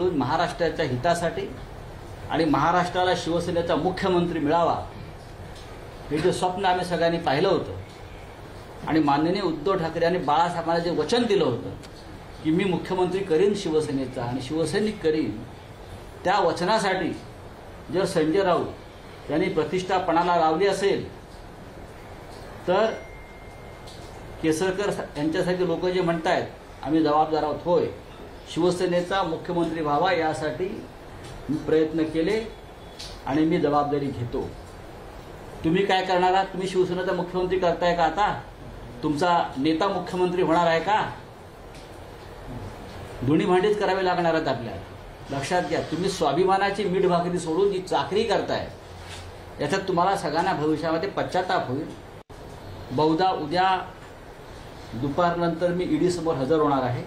महाराष्ट्राच्या हितासाठी आणि महाराष्ट्राला शिवसेनेचा मुख्यमंत्री मिळावा हे जे स्वप्न आम्ही सगळ्यांनी पाहिलं होतं. आणि माननीय उद्धव ठाकरे यांनी बाळासाहेबांना जे वचन दिलं होतं की मी मुख्यमंत्री करीन शिवसेनेचा आणि शिवसैनिक करीन त्या वचनासाठी जर संजय राऊत यांनी प्रतिष्ठापणाला लावली असेल तर केसरकर यांच्यासाठी लोक जे म्हणतायत आम्ही जबाबदार आहोत होय. शिवसेनेचा मुख्यमंत्री व्हावा यासाठी मी प्रयत्न केले आणि मी जबाबदारी घेतो. तुम्ही काय करणार आहात? तुम्ही शिवसेनेचा मुख्यमंत्री करताय का आता? तुमचा नेता मुख्यमंत्री होणार आहे का? दोन्ही भांडीच करावे लागणार आहेत आपल्याला. लक्षात घ्या तुम्ही स्वाभिमानाची मीठ भाकरी सोडून जी चाकरी करताय याच्यात तुम्हाला सगळ्यांना भविष्यामध्ये पश्चाताप होईल. बहुधा उद्या दुपारनंतर मी ईडीसमोर हजर होणार आहे.